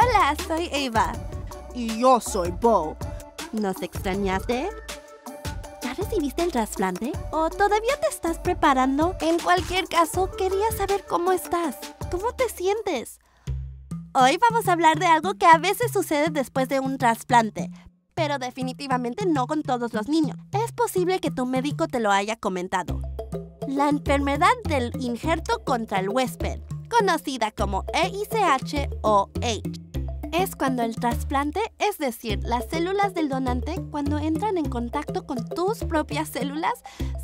Hola, soy Eva. Y yo soy Bo. ¿Nos extrañaste? ¿Ya recibiste el trasplante? ¿O todavía te estás preparando? En cualquier caso, quería saber cómo estás. ¿Cómo te sientes? Hoy vamos a hablar de algo que a veces sucede después de un trasplante, pero definitivamente no con todos los niños. Es posible que tu médico te lo haya comentado. La enfermedad del injerto contra el huésped, conocida como EICH o H. Es cuando el trasplante, es decir, las células del donante, cuando entran en contacto con tus propias células,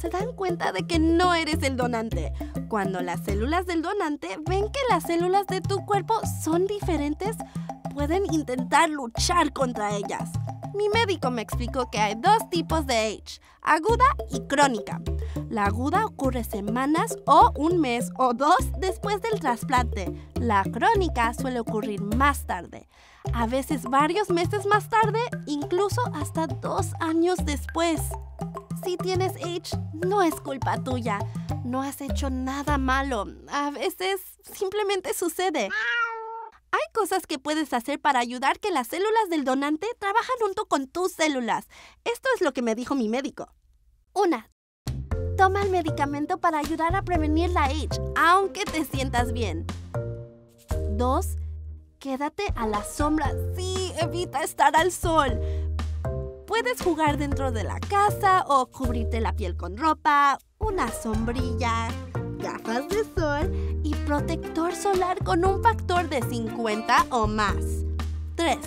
se dan cuenta de que no eres el donante. Cuando las células del donante ven que las células de tu cuerpo son diferentes, pueden intentar luchar contra ellas. Mi médico me explicó que hay dos tipos de H, aguda y crónica. La aguda ocurre semanas o un mes o dos después del trasplante. La crónica suele ocurrir más tarde, a veces varios meses más tarde, incluso hasta dos años después. Si tienes H, no es culpa tuya. No has hecho nada malo. A veces simplemente sucede. Cosas que puedes hacer para ayudar que las células del donante trabajen junto con tus células. Esto es lo que me dijo mi médico. Una, Toma el medicamento para ayudar a prevenir la H, aunque te sientas bien. 2. Quédate a la sombra. Sí, evita estar al sol. Puedes jugar dentro de la casa o cubrirte la piel con ropa, una sombrilla, gafas de sol y protector solar con un factor de 50 o más. 3.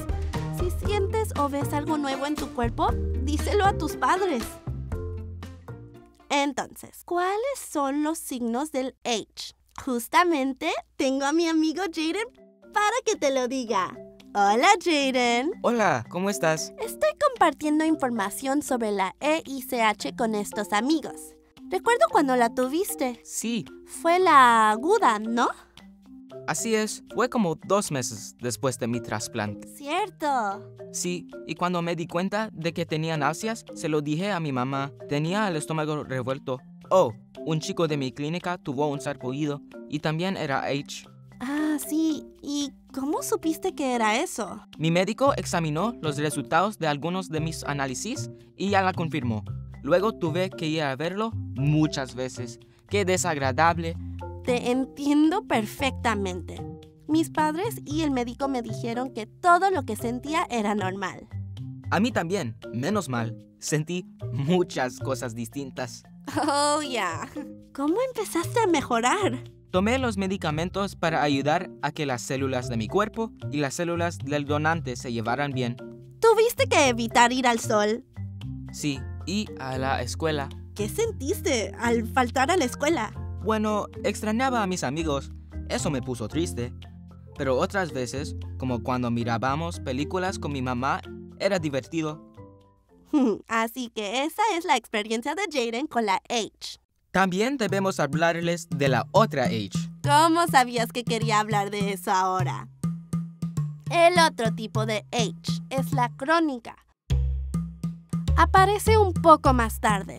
Si sientes o ves algo nuevo en tu cuerpo, díselo a tus padres. Entonces, ¿cuáles son los signos del H? Justamente tengo a mi amigo Jaden para que te lo diga. Hola Jaden. Hola, ¿cómo estás? Estoy compartiendo información sobre la EICH con estos amigos. Recuerdo cuando la tuviste. Sí. Fue la aguda, ¿no? Así es, fue como dos meses después de mi trasplante. Cierto. Sí, y cuando me di cuenta de que tenía náuseas, se lo dije a mi mamá. Tenía el estómago revuelto. Oh, un chico de mi clínica tuvo un sarpullido y también era H. Ah, sí. ¿Y cómo supiste que era eso? Mi médico examinó los resultados de algunos de mis análisis y ya la confirmó. Luego tuve que ir a verlo muchas veces. Qué desagradable, te entiendo perfectamente. Mis padres y el médico me dijeron que todo lo que sentía era normal. A mí también, menos mal. Sentí muchas cosas distintas. Oh, ya. ¿Cómo empezaste a mejorar? Tomé los medicamentos para ayudar a que las células de mi cuerpo y las células del donante se llevaran bien. ¿Tuviste que evitar ir al sol? Sí, y a la escuela. ¿Qué sentiste al faltar a la escuela? Bueno, extrañaba a mis amigos, eso me puso triste. Pero otras veces, como cuando mirábamos películas con mi mamá, era divertido. Así que esa es la experiencia de Jaden con la H. También debemos hablarles de la otra H. ¿Cómo sabías que quería hablar de eso ahora? El otro tipo de H es la crónica. Aparece un poco más tarde,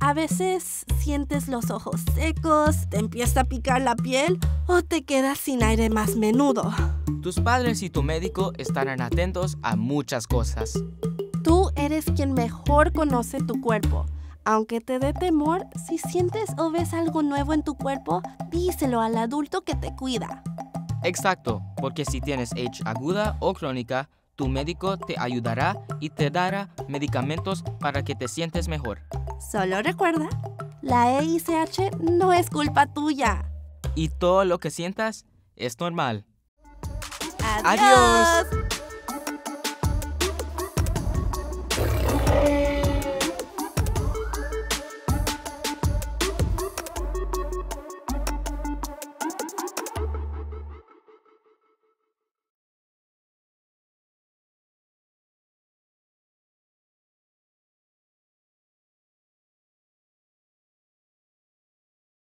a veces sientes los ojos secos, te empieza a picar la piel o te quedas sin aire más menudo. Tus padres y tu médico estarán atentos a muchas cosas. Tú eres quien mejor conoce tu cuerpo. Aunque te dé temor, si sientes o ves algo nuevo en tu cuerpo, díselo al adulto que te cuida. Exacto, porque si tienes H aguda o crónica, tu médico te ayudará y te dará medicamentos para que te sientes mejor. Solo recuerda, la EICH no es culpa tuya. Y todo lo que sientas es normal. ¡Adiós! Adiós.